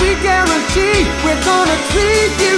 we guarantee we're gonna treat you